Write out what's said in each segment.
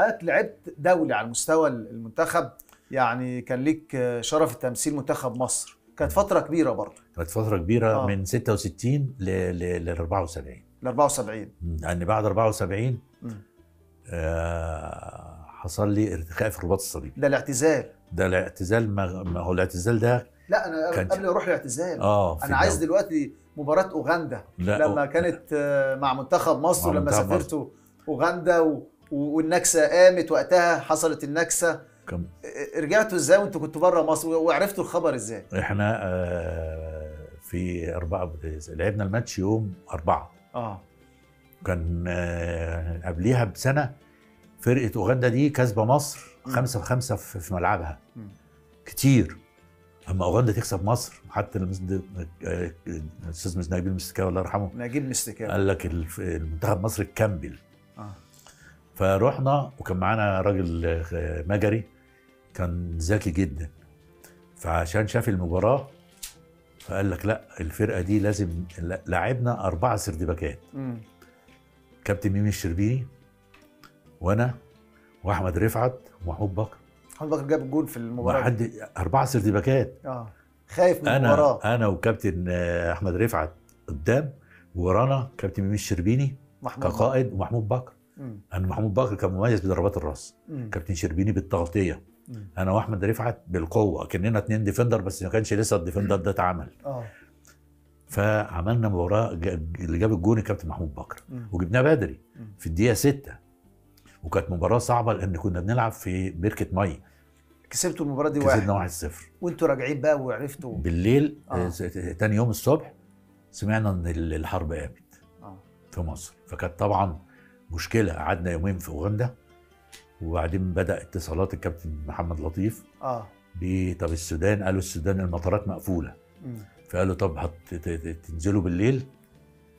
حضرتك لعبت دولي على مستوى المنتخب يعني كان ليك شرف التمثيل منتخب مصر كانت فترة كبيرة برضه كانت فترة كبيرة آه. آه. من 66 ل ل 74 ل 74 لأن بعد 74 مم. آه حصل لي ارتخاء في الرباط الصليبي ده الاعتزال ده الاعتزال ما ما هو الاعتزال ده لا أنا كان- قبل أروح الاعتزال آه أنا عايز الدولة. دلوقتي مباراة أوغندا لما كانت آه، مع منتخب مصر مع مصر. سافرتوا أوغندا و... والنكسة قامت وقتها حصلت النكسة. آه، رجعتوا إزاي وانتوا كنتوا بره مصر؟ وعرفتوا الخبر إزاي؟ إحنا آه في أربعة لعبنا الماتش يوم أربعة. آه. كان آه قبليها بسنة فرقة أوغندا دي كسبة مصر. خمسة في في ملعبها. مم. كتير. أما أوغندا تكسب مصر حتى المس- آه، الأستاذ مس- نبيل مستكاوي الله يرحمه. نجيب مستكاوي قال لك المنتخب مصر اتكمل آه. فروحنا وكان معانا راجل آه، مجري كان ذكي جدا فعشان شاف المباراة فقال لك لا الفرقة دي لازم لا- لعبنا أربعة سردباكات. كابتن ميمي الشربيني وأنا وأحمد رفعت ومحمود بكر محمد بكر جاب الجول في المباراة دي. وحد أربعة سردباكات آه خايف من المباراة أنا أنا وكابتن آه، أحمد رفعت قدام ورانا كابتن ميمي الشربيني محمود. كقائد ومحمود بكر أنا محمود بكر كان مميز بضربات الراس. مم. كابتن شربيني بالتغطية. مم. أنا وأحمد رفعت بالقوة كأننا اتنين defender بس ما كانش لسه ال defender ده اتعمل. آه. فعملنا مباراه اللي جاب الجون الكابتن محمود بكر. وجبناه بدري. في الدقيقة 6 وكانت مباراة صعبة لأن كنا بنلعب في بركة ميه كسبتوا المباراة دي واحد. كسبنا 1-0 وأنتوا راجعين بقى وعرفتوا. بالليل آه. آه. تاني يوم الصبح سمعنا إن ال- الحرب قامت آه. في مصر. فكانت طبعا مشكلة قعدنا يومين في أوغندا وبعدين بدأ اتصالات الكابتن محمد لطيف آه طب السودان قالوا السودان المطارات مقفولة مم. فقالوا طب هت- ت- ت- تنزلوا بالليل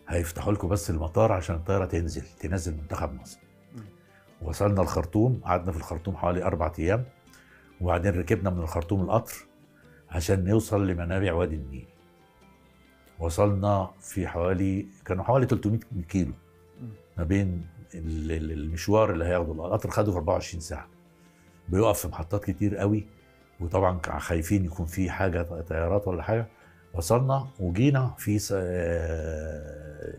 هيفتحوا لكم بس المطار عشان الطيارة تنزل تنزل منتخب مصر مم. وصلنا الخرطوم قعدنا في الخرطوم حوالي أربع أيام وبعدين ركبنا من الخرطوم القطر عشان نوصل لمنابع وادي النيل وصلنا في حوالي كانوا حوالي 300 كيلو. ما بين المشوار اللي هياخده القطر خده في 24 ساعة. بيقف في محطات كتير قوي وطبعا خايفين يكون في حاجة طيارات ولا حاجة. وصلنا وجينا في آه،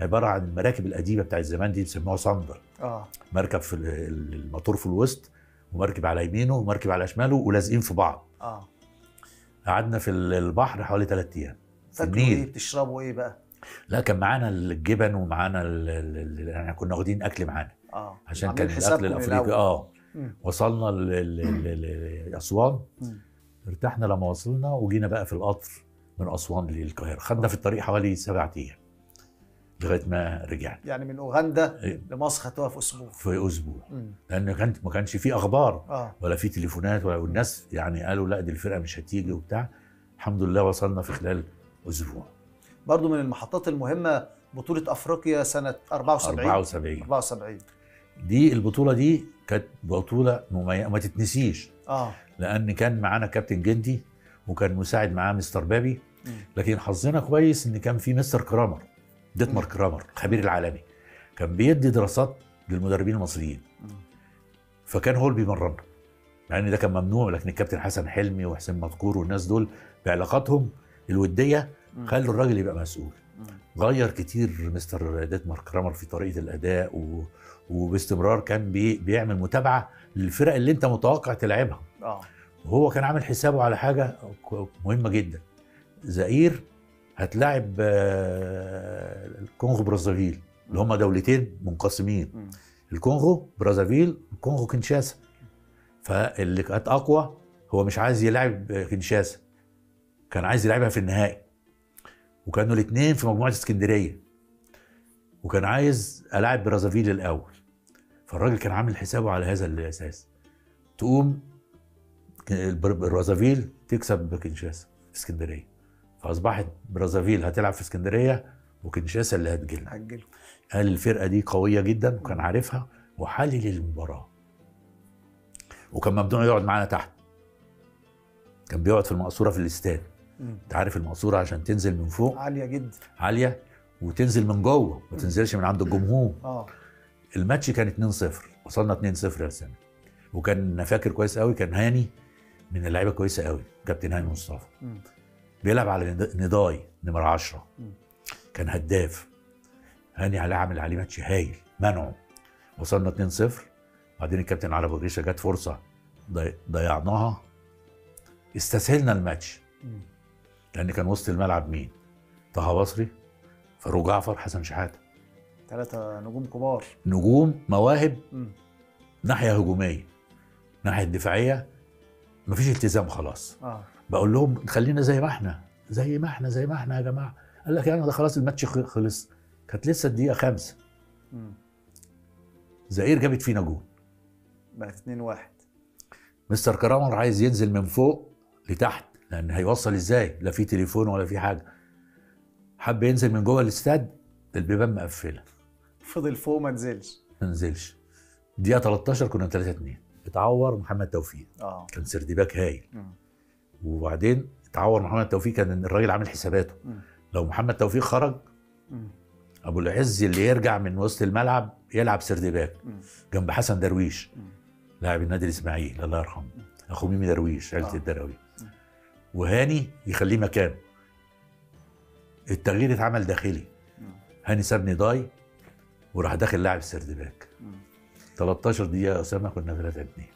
عبارة عن المراكب القديمة بتاعت زمان دي بيسموها صندر آه. مركب في ال- ال- الموتور في الوسط ومركب على يمينه ومركب على شماله ولازقين في بعض. آه. قعدنا في ال- البحر حوالي ثلاث أيام. في إيه؟ بتشربوا إيه بقى؟ لا كان معانا الجبن ومعانا يعني كنا واخدين أكل معانا. آه عشان كان الأكل الأفريقي. آه. وصلنا لأسوان. ارتحنا لما وصلنا وجينا بقى في القطر من أسوان للقاهرة. خدنا في الطريق حوالي سبعة أيام لغاية ما رجعنا. يعني من أوغندا إيه، لمصر خدتوها في أسبوع. في أسبوع. لأن كانت ما كانش في أخبار آه. ولا في تليفونات ولا والناس يعني قالوا لا دي الفرقة مش هتيجي وبتاع. الحمد لله وصلنا في خلال أسبوع. برضو من المحطات المهمة بطولة أفريقيا سنة 74 74 74 دي البطولة دي كانت بطولة مميزه ما تتنسيش آه لأن كان معانا كابتن جندي وكان مساعد معاه مستر بابي. لكن حظنا كويس إن كان في مستر كرامر ديتمر. كرامر الخبير العالمي كان بيدي دراسات للمدربين المصريين. فكان هو اللي بيمرنا مع إن ده كان ممنوع لكن الكابتن حسن حلمي وحسين مذكور والناس دول بعلاقاتهم الودية. خلوا الراجل يبقى مسؤول. غير كتير مستر ديتمر كرامر في طريقة الأداء و... وباستمرار كان بي... بيعمل متابعة للفرق اللي انت متوقع تلعبها. آه. وهو كان عامل حسابه على حاجة مهمة جدا. زائير هتلاعب آه، الكونغو برازافيل اللي هم دولتين منقسمين. الكونغو برازافيل الكونغو كينشاسا فاللي كانت أقوى هو مش عايز يلعب كينشاسا كان عايز يلعبها في النهائي. وكانوا الاثنين في مجموعة اسكندرية. وكان عايز ألعب برازافيل الأول. فالراجل كان عامل حسابه على هذا الأساس. تقوم برازافيل تكسب كينشاسا في اسكندرية. فأصبحت برازافيل هتلعب في اسكندرية وكينشاسا اللي هتجيلنا. هجله قال الفرقة دي قوية جدا وكان عارفها وحلل المباراة. وكان ممنوع يقعد معانا تحت. كان بيقعد في المقصورة في الاستاد. انت عارف المقصوره عشان تنزل من فوق؟ عالية جدا. عالية. وتنزل من جوه ما تنزلش من عند الجمهور. آه. الماتش كان 2-0 وصلنا 2-0 يا اسامه وكان أنا فاكر كويس قوي كان هاني من اللعيبة كويسة قوي كابتن هاني مصطفى. بيلعب على نضاي نمرة 10 مم. كان هداف. هاني علي عامل عليه ماتش هايل منعه. وصلنا 2-0 بعدين الكابتن علي ابو جريشه جت فرصة ضي- ضيعناها. استسهلنا الماتش. لأن كان وسط الملعب مين؟ طه بصري فاروق جعفر حسن شحاته ثلاثة نجوم كبار. نجوم مواهب مم. ناحية هجومية. ناحية دفاعية مفيش التزام خلاص. آه. بقول لهم خلينا زي ما إحنا زي ما إحنا زي ما إحنا يا جماعة. قال لك يعني ده خلاص الماتش خلص. كانت لسه الدقيقة خمسة. زئير جابت فينا جول بقت 2 1 مستر كرامر عايز ينزل من فوق لتحت. لأن هيوصل إزاي لا في تليفون ولا في حاجة حب ينزل من جوه الاستاد البيبان مقفلة فضل فوق ما نزلش ما نزلش دقيقة 13 كنا 3 2 اتعور محمد توفيق آه كان سردباك هايل مم. وبعدين اتعور محمد توفيق كان الراجل عامل حساباته مم. لو محمد توفيق خرج مم. أبو العز اللي يرجع من وسط الملعب يلعب سردباك مم. جنب حسن درويش. لاعب النادي الإسماعيلي الله يرحمه أخو ميمي درويش عيلة آه. الدراوي مم. وهاني يخليه مكانه التغيير اتعمل داخلي. هاني سابني ضاي وراح داخل لاعب سردباك مم. 13 دقيقة يا أسامة كنا 3 2